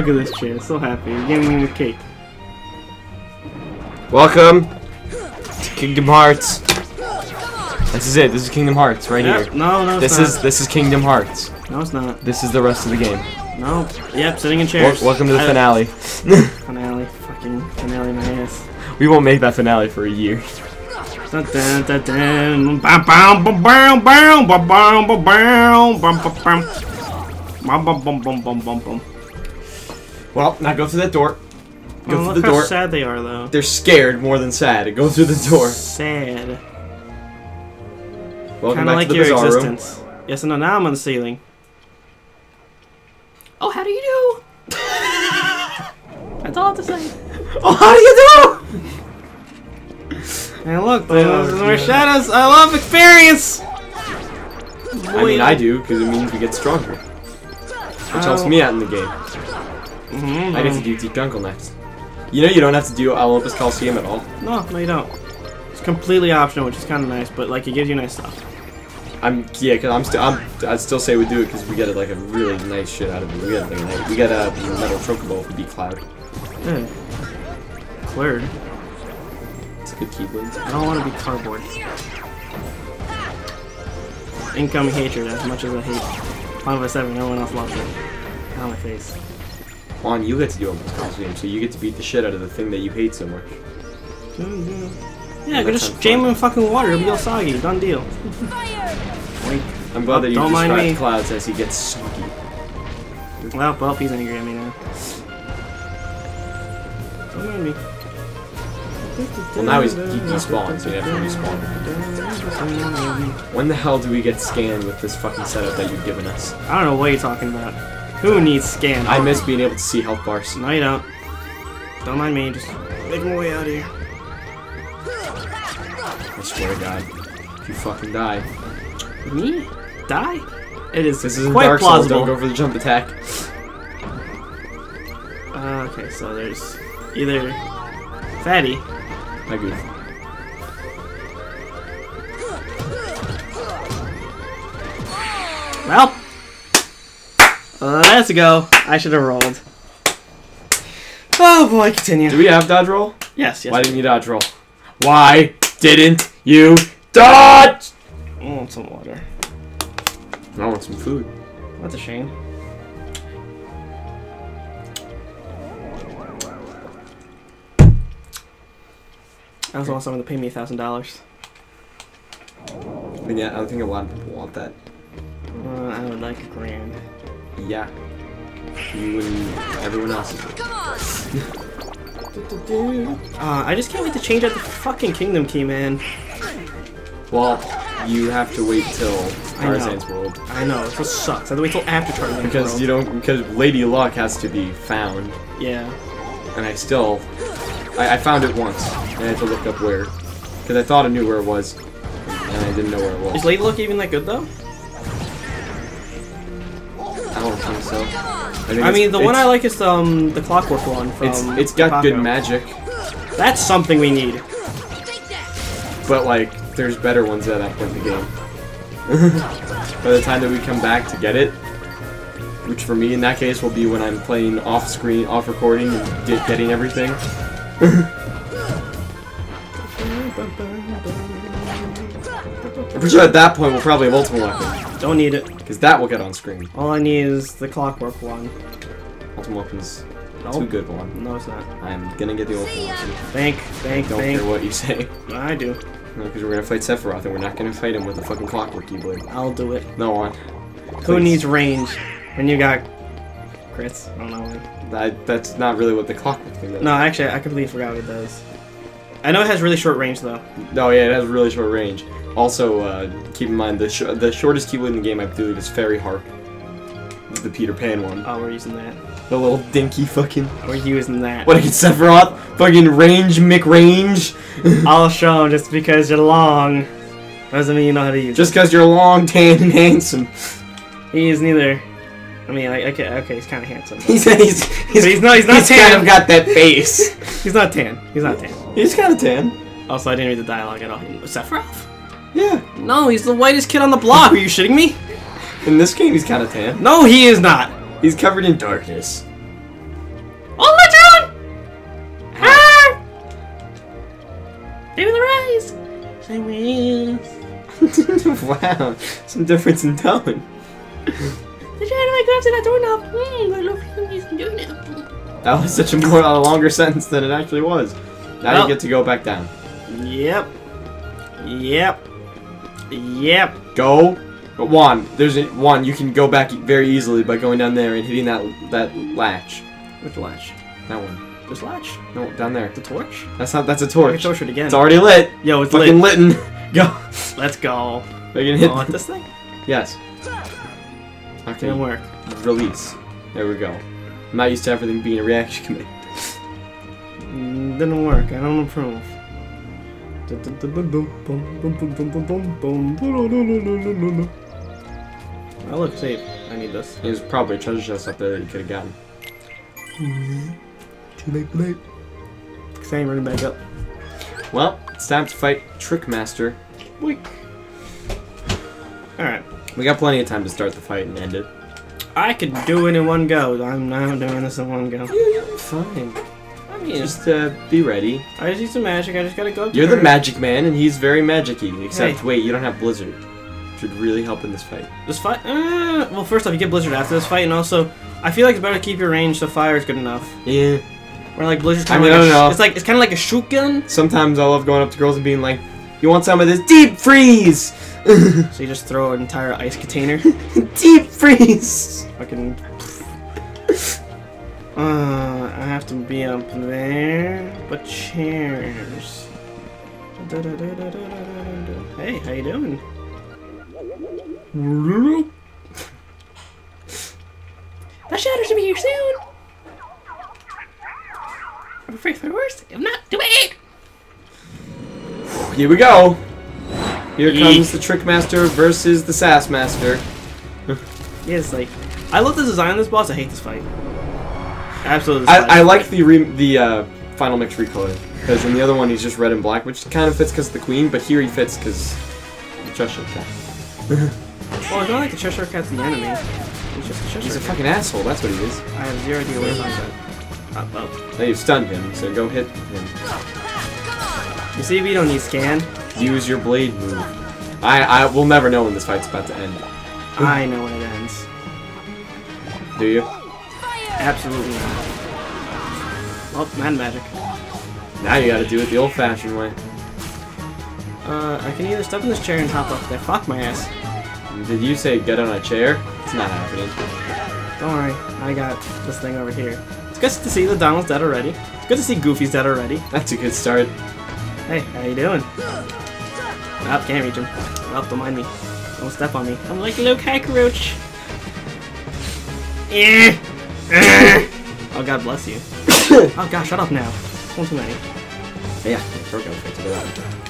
Look at this chair, so happy. You're giving me the cake. Welcome to Kingdom Hearts. This is it. This is Kingdom Hearts right Yep, here. No, no, This not. is this is Kingdom Hearts. No, it's not. This is the rest of the game. No. Yep, sitting in chairs. welcome to the I- finale. Finale. Fucking finale my ass. we won't make that finale for a year. Well, now go through that door. Go Oh, through look the how door. sad they are, though. They're scared more than sad. Go through the door. Sad. Welcome Kind of back like to the your bizarre existence. Yes, and now I'm on the ceiling. Oh, how do you do? That's all I have to say. Oh, how do you do? And look, Oh, those are my shadows. I love experience. I mean, I do because it means we get stronger, which helps Oh. me out in the game. Mhm. I get to do Deep Jungle next. You know, you don't have to do Olympus Coliseum at all. No, no, you don't. It's completely optional, which is kind of nice, but like it gives you nice stuff. I'm yeah, cause I'm still I'm I'd still say we do it because we get like a really nice shit out of it. We get like, a- we get a metal chocobo for D Cloud. Yeah. Cleared. It's a good keyblade. I don't want to be cardboard. Incoming hatred, as much as I hate Final Fantasy 7, no one else loves it. On my face. On you get to do Olympus Coliseum, so you get to beat the shit out of the thing that you hate so much. Yeah, I could just jam him in fucking water, it'll be all soggy, done deal. I'm glad that you Don't mind me. Clouds as he gets soggy. Well, well, he's angry at me now. Don't mind me. Well, now he's he despawns, so you have to respawn. When the hell do we get scanned with this fucking setup that you've given us? I don't know what you're talking about. Who needs scan? I miss being able to see health bars. No, you don't. Don't mind me, just make my way out of here. I swear to God, if you fucking die, Me? Die? It is this isn't quite Dark plausible. Don't go for the jump attack. Uh, okay, so there's either Fatty. I goof. Well, let's go. I should have rolled. Oh boy, continue. Do we have dodge roll? yes, yes. Why didn't you dodge roll? Why didn't you dodge? I want some water. I want some food. That's a shame. I also want someone to pay me a thousand dollars. But yeah, I think a lot of people want that. Uh, I would like a grand. Yeah. You and everyone else. Uh, I just can't wait to change out the fucking kingdom key, man. Well, you have to wait till I know. Tarzan's world. I know, it just sucks. I have to wait till after Tarzan's Because World. you don't because Lady Luck has to be found. Yeah. And I still I, I found it once. And I had to look up where. Because I thought I knew where it was. And I didn't know where it was. Is Lady Luck even that good though? I don't think so. I, think I mean, the one I like is um the Clockwork one from. It's it's got good magic, That's something we need. but like there's better ones at that point in the game. By the time that we come back to get it, which for me in that case will be when I'm playing off screen, off recording, and get, getting everything. I'm pretty sure at that point we'll probably have Ultimate Weapon, Don't need it. because that will get on screen. All I need is the Clockwork one. Ultimate Weapon's No. too good one. No, it's not. I'm gonna get the Ultimate Weapon. Thank, bank, Don't bank. care what you say. I do. Because we're gonna fight Sephiroth, and we're not gonna fight him with a fucking Clockwork Keyblade. I'll do it. No one. Who needs range when you got crits? I don't know. That, that's not really what the clockwork thing does. No, actually, I completely forgot what it does. I know it has really short range though. No, yeah, it has really short range. Also, uh, keep in mind the sh the shortest keyblade in the game, I believe, is Fairy Harp. The Peter Pan one. Oh, we're using that. The little dinky fucking. We're using that. What against Sephiroth? Fucking range, McRange. I'll show him just because you're long. Doesn't mean you know how to use Just because you're long, tan, and handsome. He is neither. I mean, like, okay, okay, he's kind of handsome. He's he's he's, But he's not- he's not kind tan. of got that face. He's not tan. He's not tan. He's kind of tan. Also, I didn't read the dialogue at all. Sephiroth? Yeah. No, he's the whitest kid on the block. Are you shitting me? In this game, he's kind of tan. No, he is not. He's covered in darkness. Oh, my God! Ah! Baby, the rise. wow, some difference in tone. The dynamite grabs at that doorknob. Mmm, I love you. That was such a more a longer sentence than it actually was. Now Well- you get to go back down. Yep. Yep. Yep. Go. But one, there's a, one you can go back very easily by going down there and hitting that that latch. Which latch? That one. This latch? No, down there. The torch? That's not. That's a Torch. torch. Torch it again. It's already lit. Yo, it's lit. Fucking lit. lit. Go. Let's go. We can hit. Oh, this thing? Yes. Okay. Didn't work. Release. There we go. I'm not used to everything being a reaction command. Didn't work. I don't approve. I look, safe. I need this. There's probably a treasure chest up there that you could have gotten. Too late, too late. Because I ain't running back up. Well, it's time to fight Trickmaster. Weak. Alright. We got plenty of time to start the fight and end it. I could do it in one go. I'm not doing this in one go. Fine. Mean, Just uh, be ready. I just need some magic. I just gotta go. You're the magic man, and he's very magic-y. Except, Hey. wait, you don't have Blizzard. Should really help in this fight. This fight. Uh, well, first off, you get Blizzard after this fight, and also, I feel like it's better to keep your range so fire is good enough. Yeah. Where like Blizzard's I kind mean, of I like a don't sh- know. it's like it's kind of like a shoot gun. Sometimes I love going up to girls and being like, "You want some of this deep freeze? So you just throw an entire ice container. deep freeze." Fucking. Uh, I have to be up there, but chairs. Hey, how you doing? The shadows will be here soon. I'm afraid for the worst. If not, do it. Here we go. Here Yeet. comes the Trick Master versus the Sassmaster. Yeah, it's like I love the design of this boss. I hate this fight. Absolutely. I, I like the re- the uh, final mix recolor because in the other one he's just red and black, which kind of fits because of the queen, but here he fits because the Cheshire Cat. Well, I don't like the Cheshire Cat's the enemy. He's just a Cheshire He's a Cat. fucking asshole. That's what he is. I have zero idea where he's at. Uh, well, Now you've stunned him, so go hit him. you see, we don't need scan. Use your blade move. I I will never know when this fight's about to end. I know when it ends. Do you? Absolutely not. Oh, man magic. Now you gotta do it the old-fashioned way. Uh, I can either step in this chair and hop up there. Fuck my ass. Did you say get on a chair? It's not happening. Don't worry, I got this thing over here. It's good to see the Donald's dead already. It's good to see Goofy's dead already. That's a good start. Hey, how you doing? Up, can't reach him. Up, don't mind me. Don't step on me. I'm like a little cockroach. Eh. Oh, God bless you. oh, God, shut up now. One too many. Yeah, we're gonna fix it.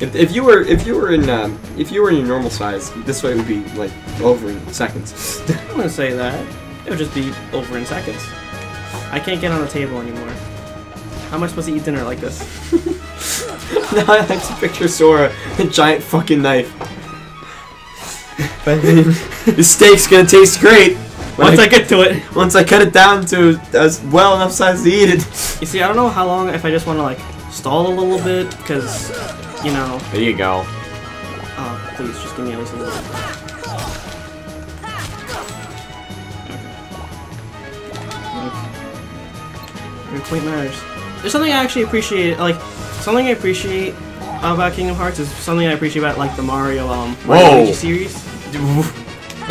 If, if you were if you were in um, if you were in your normal size, this way would be like over in seconds. I wouldn't gonna say that. It would just be over in seconds. I can't get on the table anymore. How am I supposed to eat dinner like this? now I like to picture Sora a giant fucking knife. But I the steak's gonna taste great when Once I get to it. once I cut it down to as well enough size to eat it. You see, I don't know how long, if I just want to, like, stall a little bit, because, you know, There you go. oh, please, just give me at least a little bit. Your point matters. There's something I actually appreciate, like, something I appreciate about Kingdom Hearts is something I appreciate about, like, the Mario, um, Mario Whoa. Series.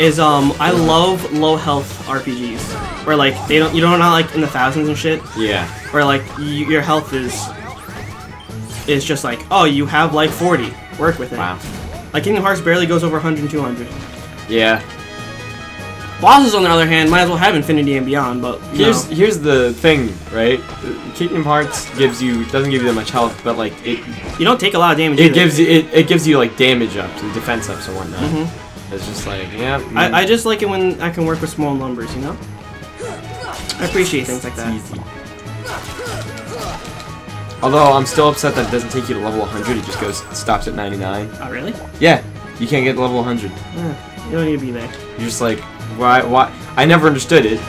Is, um, I love low health RPGs. Where, like, they don't, you don't not, like, in the thousands and shit. Yeah. Where, like, y your health is, is just like, oh, you have, like, 40. Work with it. Wow. Like, Kingdom Hearts barely goes over 100 and 200. Yeah. Bosses, on the other hand, might as well have Infinity and Beyond, but Here's know. here's the thing, right? Kingdom Hearts gives you doesn't give you that much health, but like it you don't take a lot of damage. it either. gives you it, it gives you like damage ups and defense ups and whatnot. Mhm. It's just like yeah. mm, I, I just like it when I can work with small numbers, you know? I appreciate things like that. It's easy. Although I'm still upset that it doesn't take you to level 100. It just goes stops at 99. Oh, really? Yeah, you can't get to level 100. Eh, you don't need to be there. You're just like why why? I never understood it.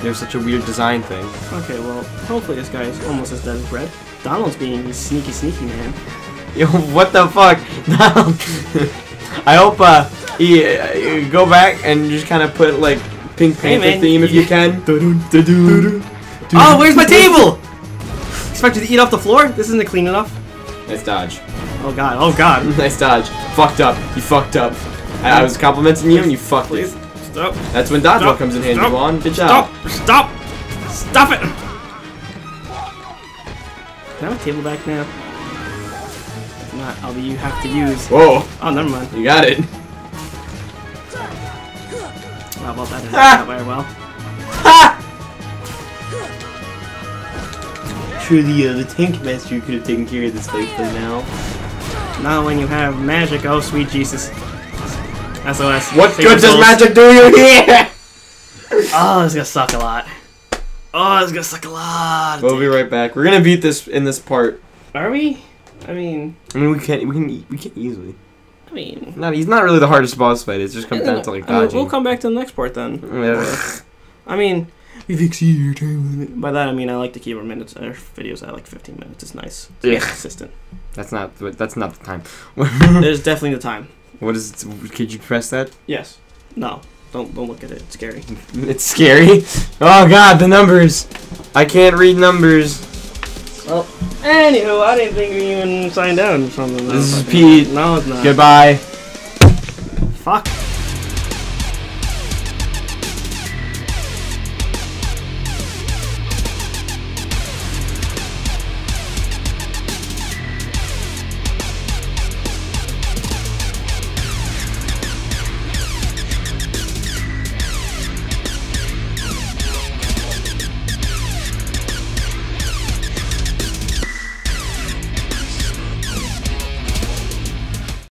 There's such a weird design thing. Okay, well, hopefully this guy is almost as dead as bread. Donald's being sneaky, sneaky, man. Yo, what the fuck? I hope uh, you, uh, you go back and just kind of put like Pink Hey, Panther man, theme if you- you can. Oh, where's my table? Expected to eat off the floor? This isn't clean enough. Nice dodge. Oh god, oh god. Nice dodge. Fucked up. You fucked up. I, I was complimenting you and you fucked Please, it. stop. That's when dodgeball Stop. comes in handy. Juan. Good job. Stop! Stop! Stop it! Can I have a table back now? If not, I'll be you have to use. Whoa, Oh, never mind. you got it. Wow, well, that didn't work out very well. Ha! Truly, uh, the Tank Master could have taken care of this fight by now. Not when you have magic. Oh, sweet Jesus. SOS. What Save your good does magic do you here? Oh, it's gonna suck a lot. Oh, it's gonna suck a lot. We'll be right back. We're gonna beat this in this part. Are we? I mean, I mean, we can't. We can. We can easily. I mean. Not. He's not really the hardest boss fight. It's just comes down to like I mean, dodging. we'll come back to the next part then. Yeah. I mean, we've exceeded your time limit. By that I mean I like to keep our minutes, our videos at like 15 minutes. It's nice. It's Yeah. consistent. That's not. That's not the time. There's definitely the time. what is? It? Could you press that? Yes. No. Don't don't look at it. It's scary. It's scary. Oh God, the numbers. I can't read numbers. Well, anywho, I didn't think we even signed out or something. This is Pete. No, it's not. Goodbye. Fuck.